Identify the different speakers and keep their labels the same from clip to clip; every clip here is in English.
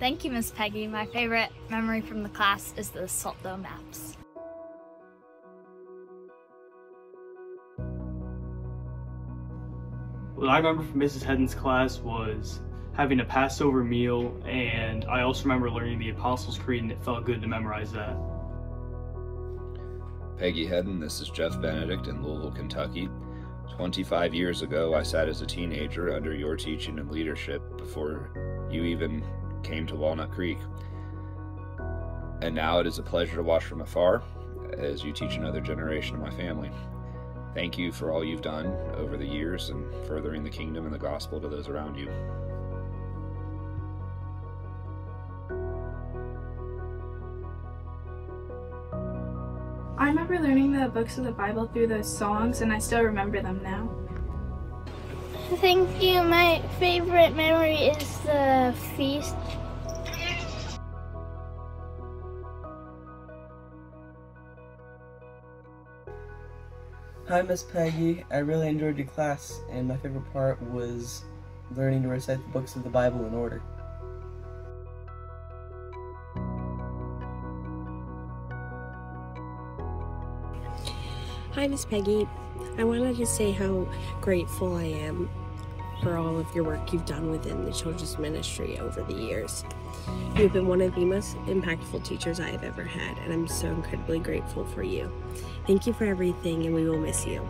Speaker 1: Thank you, Miss Peggy. My favorite memory from the class is the salt dough maps.
Speaker 2: What I remember from Mrs. Hedden's class was having a Passover meal, and I also remember learning the Apostles' Creed, and it felt good to memorize that.
Speaker 3: Peggy Hedden, this is Jeff Benedict in Louisville, Kentucky. 25 years ago, I sat as a teenager under your teaching and leadership before you even came to Walnut Creek. And now it is a pleasure to watch from afar as you teach another generation of my family. Thank you for all you've done over the years and furthering the kingdom and the gospel to those around you.
Speaker 4: I remember learning the books of the Bible through those songs, and I still remember them now.
Speaker 1: Thank you. My favorite memory is the feast.
Speaker 5: Hi, Miss Peggy. I really enjoyed your class, and my favorite part was learning to recite the books of the Bible in order.
Speaker 6: Hi, Miss Peggy. I wanted to say how grateful I am for all of your work you've done within the children's ministry over the years. You've been one of the most impactful teachers I have ever had, and I'm so incredibly grateful for you. Thank you for everything, and we will miss you.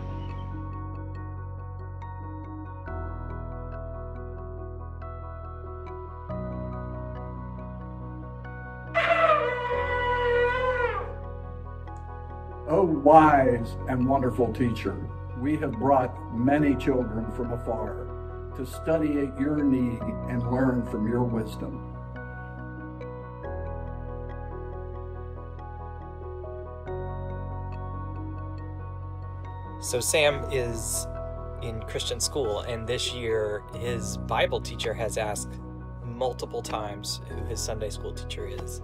Speaker 7: Oh, wise and wonderful teacher, we have brought many children from afar to study at your knee and learn from your wisdom.
Speaker 8: So Sam is in Christian school, and this year his Bible teacher has asked multiple times who his Sunday school teacher is,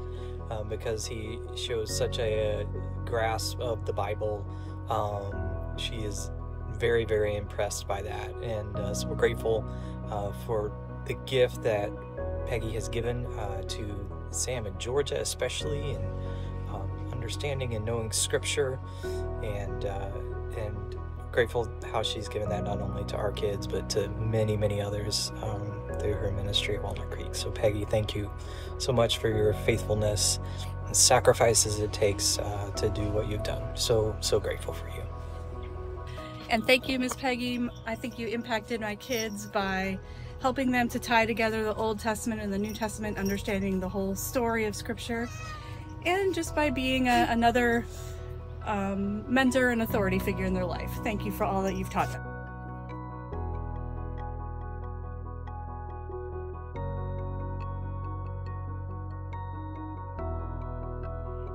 Speaker 8: um, because he shows such a grasp of the Bible. Um, she is very, very impressed by that, and uh, so we're grateful uh, for the gift that Peggy has given uh, to Sam in Georgia, especially, and um, understanding and knowing Scripture, and uh, and grateful how she's given that not only to our kids but to many many others um, through her ministry at Walnut Creek. So Peggy, thank you so much for your faithfulness and sacrifices it takes uh, to do what you've done. So so grateful for you.
Speaker 9: And thank you, Miss Peggy. I think you impacted my kids by helping them to tie together the Old Testament and the New Testament, understanding the whole story of Scripture, and just by being a, another um, mentor and authority figure in their life. Thank you for all that you've taught them.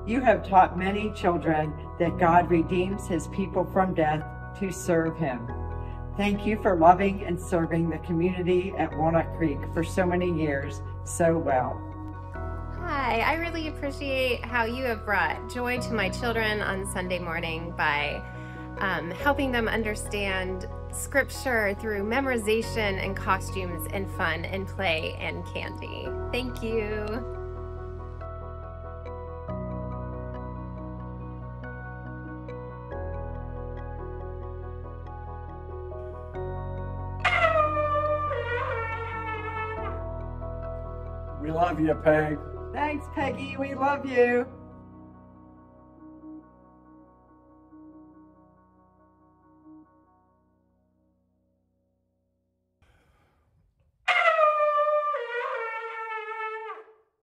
Speaker 10: You have taught many children that God redeems his people from death to serve him. Thank you for loving and serving the community at Walnut Creek for so many years so well.
Speaker 11: Hi, I really appreciate how you have brought joy to my children on Sunday morning by um, helping them understand scripture through memorization and costumes and fun and play and candy. Thank you.
Speaker 7: We love you, Peg.
Speaker 10: Thanks, Peggy. We love you.